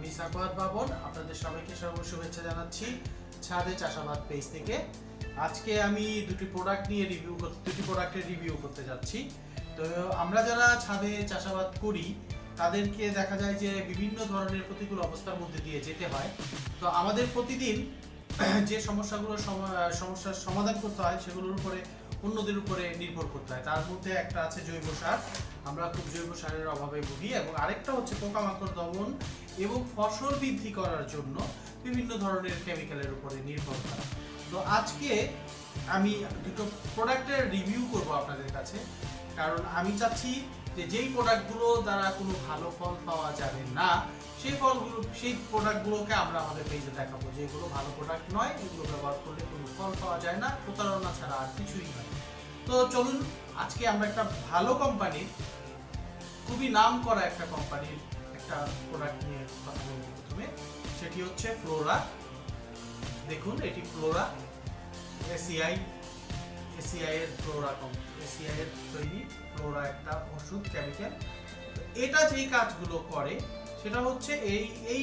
আমি সাকোয়াত বাবন, আপনাদের সবাইকে সর্ব শুভেচ্ছা জানাচ্ছি ছাদে চাষাবাদ পেজ থেকে। আজকে আমি দুটি প্রোডাক্ট নিয়ে রিভিউ দুটি প্রোডাক্টের রিভিউ করতে যাচ্ছি। তো আমরা যারা ছাদে চাষাবাদ করি, তাদেরকে দেখা যায় যে বিভিন্ন ধরনের প্রতিকূল অবস্থার মধ্যে দিয়ে যেতে হয়। তো আমাদের প্রতিদিন যে সমস্যাগুলো সম- সমস্যার সমাধান করতে হয়, সেগুলোর উপরে অন্যদের উপরে নির্ভর করতে হয়। তার মধ্যে একটা আছে জৈব সার। আমরা খুব জৈব সারের অভাবে ভুগি এবং আরেকটা হচ্ছে পোকামাকড় দমন এবং ফসল বৃদ্ধি করার জন্য বিভিন্ন ধরনের কেমিক্যালের উপরে নির্ভর করা। তো আজকে আমি দুটো প্রোডাক্টের রিভিউ করব আপনাদের কাছে। কারণ আমি চাচ্ছি যে যেই প্রোডাক্টগুলো দ্বারা কোনো ভালো ফল পাওয়া যাবে না, সেই ফলগুলো, সেই প্রোডাক্টগুলোকে আমরা আমাদের পেজে দেখাবো যে এগুলো ভালো প্রোডাক্ট নয়, এগুলো ব্যবহার করলে কোনো ফল পাওয়া যায় না, প্রতারণা ছাড়া আর কিছুই নয় তো চলুন, আজকে আমরা একটা ভালো কোম্পানির খুবই নাম করা একটা কোম্পানির একটা প্রোডাক্ট নিয়ে কথা বলব প্রথমে। সেটি হচ্ছে ফ্লোরা দেখুন, এটি ফ্লোরা এসিআই এসিআই এর ফ্লোরা কম এসিআই এর তৈরি ফ্লোরা একটা ওষুধ কেমিক্যাল এটা যেই কাজগুলো করে সেটা হচ্ছে এই এই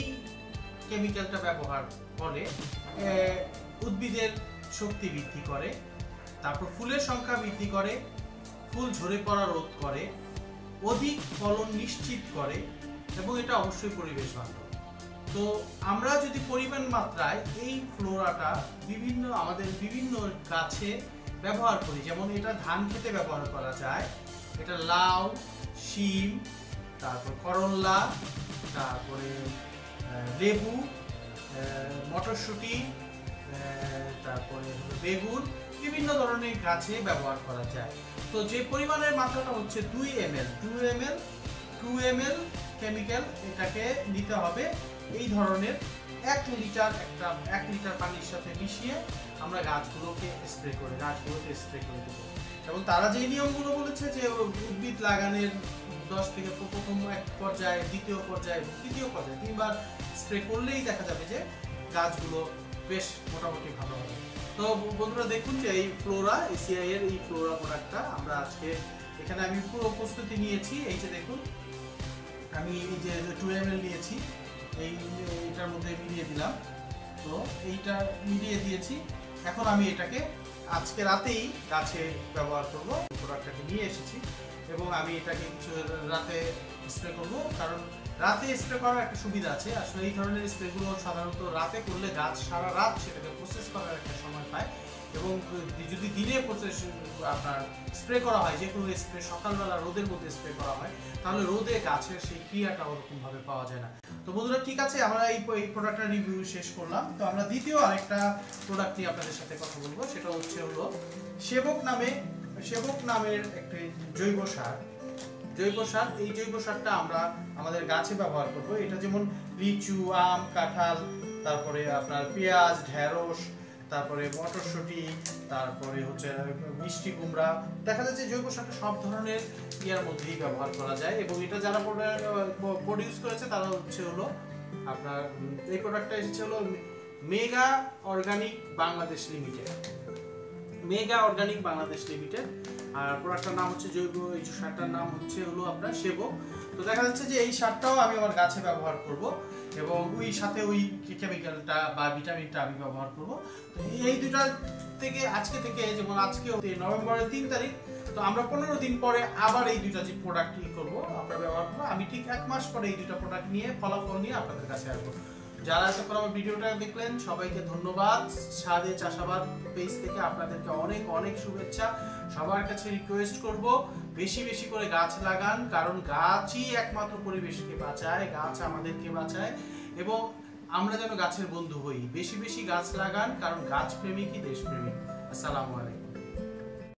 কেমিক্যালটা ব্যবহার করে আহ, উদ্ভিদের শক্তি বৃদ্ধি করে তারপর ফুলের সংখ্যা বৃদ্ধি করে ফুল ঝরে পড়া রোধ করে অধিক ফলন নিশ্চিত করে এবং এটা অবশ্যই পরিবেশ বান্ধব। তো আমরা যদি পরিমাণ মাত্রায় এই ফ্লোরাটা বিভিন্ন, আমাদের বিভিন্ন গাছে ব্যবহার করি, যেমন এটা ধান খেতে ব্যবহার করা যায়, এটা লাউ, শিম, তারপর করল্লা তারপরে লেবু মটরশুঁটি তারপরে বেগুন, বিভিন্ন ধরনের গাছে ব্যবহার করা যায়। তো যে পরিমাণের মাত্রাটা হচ্ছে দুই M L two M L two M L chemical এটাকে নিতে হবে এই ধরনের এক লিটার একটা, এক লিটার পানির সাথে মিশিয়ে আমরা গাছগুলোকে স্প্রে করে, গাছগুলোকে স্প্রে করে দেবো। এবং তারা যে নিয়মগুলো বলেছে যে উদ্ভিদ লাগানোর দশ থেকে প্রথম এক পর্যায়ে, দ্বিতীয় পর্যায়ে, তৃতীয় পর্যায়ে তিনবার স্প্রে করলেই দেখা যাবে যে গাছগুলো বেশ মোটামুটি ভালো হবে। তো বন্ধুরা দেখুন যে এই ফ্লোরা এসিআই এর এই ফ্লোরা প্রোডাক্টটা আমরা আজকে এখানে আমি পুরো প্রস্তুতি নিয়েছি। এই যে দেখুন, আমি এই যে টু এম এল নিয়েছি। এই এইটার মধ্যে মিলিয়ে দিলাম। তো এইটা মিলিয়ে দিয়েছি। এখন আমি এটাকে আজকে রাতেই গাছে ব্যবহার করব। প্রোডাক্টটাকে নিয়ে এসেছি এবং আমি এটাকে কিছু রাতে স্প্রে করব। কারণ রাতে স্প্রে করার একটা সুবিধা আছে। আসলে এই ধরনের স্প্রেগুলো সাধারণত রাতে করলে গাছ সারা রাত সেটাকে প্রসেস করার একটা সময় পায়। এবং যদি দিনে প্রসেস আপনার স্প্রে করা হয় যে কোনো স্প্রে সকালবেলা রোদের মধ্যে স্প্রে করা হয়, তাহলে রোদে গাছের সেই ক্রিয়াটা ওরকম ভাবে পাওয়া যায় না। তো বন্ধুরা, ঠিক আছে, আমরা এই এই প্রোডাক্টটার রিভিউ শেষ করলাম। তো আমরা দ্বিতীয় আরেকটা প্রোডাক্ট নিয়ে আপনাদের সাথে কথা বলব। সেটা হচ্ছে হলো সেবক নামে, সেবক নামের একটি জৈব সার। জৈব সার, এই জৈব সারটা আমরা আমাদের গাছে ব্যবহার করব। এটা যেমন লিচু, আম, কাঁঠাল, তারপরে আপনার পেঁয়াজ, ঢেঁড়স তারপরে মটরশুঁটি, তারপরে হচ্ছে মিষ্টি কুমড়া। দেখা যাচ্ছে জৈব সারটা সব ধরনের ইয়ার মধ্যেই ব্যবহার করা যায় এবং এটা যারা প্রডিউস করেছে তারা হচ্ছে হলো আপনার এই প্রোডাক্টটা এসেছে হলো Mega Organic Bangladesh Limited. Mega Organic Bangladesh Limited. আর প্রোডাক্টটার নাম হচ্ছে জৈব, এই সারটার নাম হচ্ছে হলো আপনার সেবক। তো দেখা যাচ্ছে যে এই সারটাও আমি আমার গাছে ব্যবহার করব। এবং ওই সাথে ওই কেমিক্যালটা বা ভিটামিনটা আমি ব্যবহার করব। তো এই দুটা থেকে, আজকে থেকে যেমন আজকে নভেম্বরের তিন তারিখ, তো আমরা পনেরো দিন পরে আবার এই দুটা যে প্রোডাক্ট ই করব, আমরা ব্যবহার করব। আমি ঠিক এক মাস পরে এই দুটা প্রোডাক্ট নিয়ে, ফলাফল নিয়ে আপনাদের কাছে আসব। যারা এতক্ষণ আমার ভিডিওটা দেখলেন, সবাইকে ধন্যবাদ। সাদে চাষাবাদ পেজ থেকে আপনাদেরকে অনেক অনেক শুভেচ্ছা। সবার কাছে রিকোয়েস্ট করব, বেশি বেশি করে গাছ লাগান, কারণ গাছই একমাত্র পরিবেশকে বাঁচায়, গাছ আমাদেরকে বাঁচায়। এবং আমরা যেন গাছের বন্ধু হই। বেশি বেশি গাছ লাগান, কারণ গাছ প্রেমিকই দেশপ্রেমিক আসসালামু আলাইকুম।